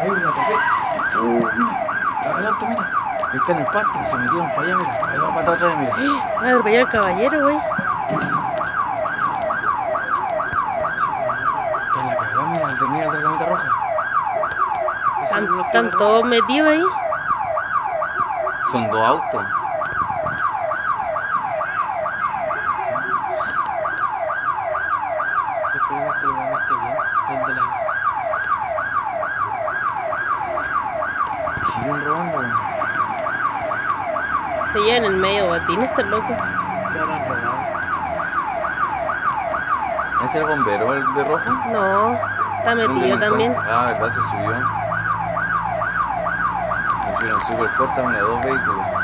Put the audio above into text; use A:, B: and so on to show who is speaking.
A: Ahí la toqué. Uh, mira. El auto, mira. Está en el pasto. Se metieron para allá, mira. Ahí va para atrás, mira.
B: Va a atropellar al caballero, güey.
A: Está en la cagada, mira. El de, mira el de la camioneta roja.
B: Están, están
A: me-
B: todos metidos ahí.
C: Son dos autos.
A: Esperemos que weón esté bien. El de la. Siguen robando, weón.
B: Se lleva en el medio botín este loco.
A: ¿Qué habrán robado?
C: ¿Ese es el bombero, el de rojo?
B: No, está
C: ¿Dónde
B: metido también.
C: Ah, verdad, se subió. Me hicieron súper corta, mira, dos vehículos.